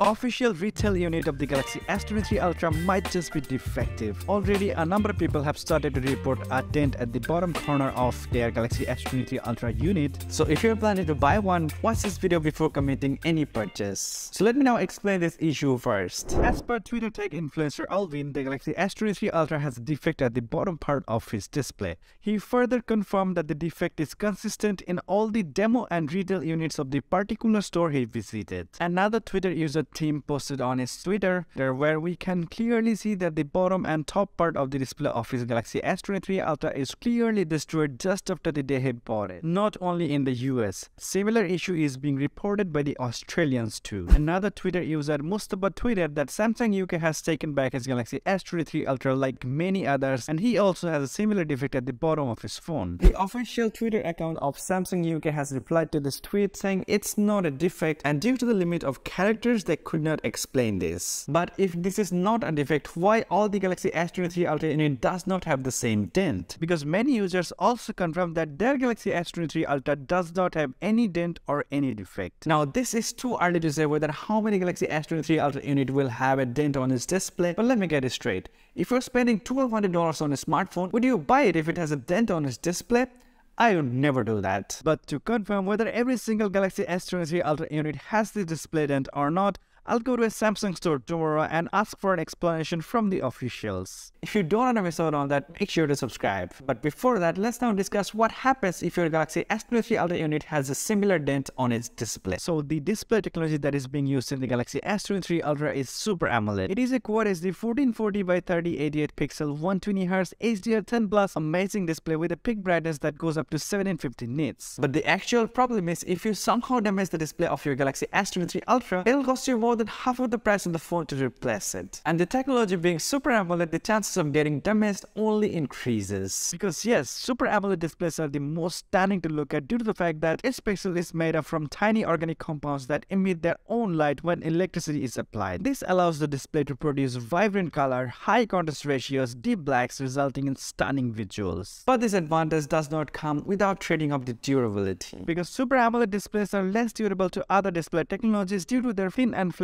Official retail unit of the Galaxy S23 Ultra might just be defective. Already, a number of people have started to report a dent at the bottom corner of their Galaxy S23 Ultra unit. So if you're planning to buy one, watch this video before committing any purchase. So let me now explain this issue first. As per Twitter tech influencer Alvin, the Galaxy S23 Ultra has a defect at the bottom part of his display. He further confirmed that the defect is consistent in all the demo and retail units of the particular store he visited. Another Twitter user team posted on his Twitter there where we can clearly see that the bottom and top part of the display of his Galaxy S23 Ultra is clearly destroyed just after the day he bought it. Not only in the US, similar issue is being reported by the Australians too. Another Twitter user Mustafa tweeted that Samsung UK has taken back his Galaxy S23 Ultra like many others and he also has a similar defect at the bottom of his phone. The official Twitter account of Samsung UK has replied to this tweet saying it's not a defect and due to the limit of characters they could not explain this. But if this is not a defect, why all the Galaxy S23 Ultra unit does not have the same dent? Because many users also confirm that their Galaxy S23 Ultra does not have any dent or any defect. Now this is too early to say whether how many Galaxy S23 Ultra unit will have a dent on its display, but let me get it straight. If you're spending $1200 on a smartphone, would you buy it if it has a dent on its display? I would never do that. But to confirm whether every single Galaxy S23 Ultra unit has the display dent or not, I'll go to a Samsung store tomorrow and ask for an explanation from the officials. If you don't want to miss out on that, make sure to subscribe. But before that, let's now discuss what happens if your Galaxy S23 Ultra unit has a similar dent on its display. So the display technology that is being used in the Galaxy S23 Ultra is Super AMOLED. It is a Quad HD 1440 by 3088 pixel 120Hz HDR10 Plus amazing display with a peak brightness that goes up to 1750 nits. But the actual problem is if you somehow damage the display of your Galaxy S23 Ultra, it'll cost you more more than half of the price of the phone to replace it. And the technology being Super AMOLED, the chances of getting damaged only increases. Because yes, Super AMOLED displays are the most stunning to look at due to the fact that its pixel is made up from tiny organic compounds that emit their own light when electricity is applied. This allows the display to produce vibrant color, high contrast ratios, deep blacks resulting in stunning visuals. But this advantage does not come without trading off the durability. Because Super AMOLED displays are less durable to other display technologies due to their thin and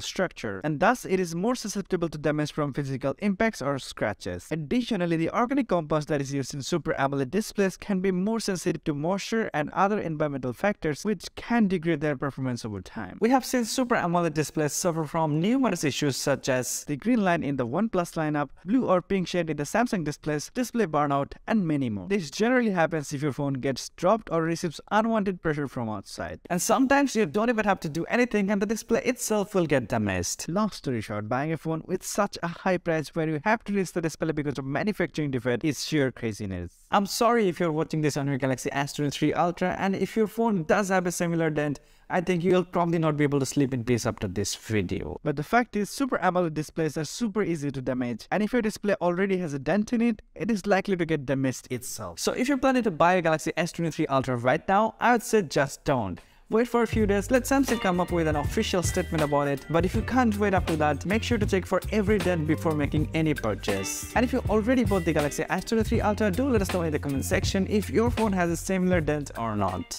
structure, and thus it is more susceptible to damage from physical impacts or scratches. Additionally, the organic compounds that is used in Super AMOLED displays can be more sensitive to moisture and other environmental factors which can degrade their performance over time. We have seen Super AMOLED displays suffer from numerous issues such as the green line in the OnePlus lineup, blue or pink shade in the Samsung displays, display burnout, and many more. This generally happens if your phone gets dropped or receives unwanted pressure from outside. And sometimes you don't even have to do anything and the display itself will get damaged. Long story short, buying a phone with such a high price where you have to list the display because of manufacturing defect is sheer craziness. I'm sorry if you're watching this on your Galaxy S23 Ultra and if your phone does have a similar dent, I think you'll probably not be able to sleep in peace after this video. But the fact is, Super AMOLED displays are super easy to damage and if your display already has a dent in it, it is likely to get damaged itself. So if you're planning to buy a Galaxy S23 Ultra right now, I would say just don't. Wait for a few days, let Samsung come up with an official statement about it. But if you can't wait up to that, make sure to check for every dent before making any purchase. And if you already bought the Galaxy S23 Ultra, do let us know in the comment section if your phone has a similar dent or not.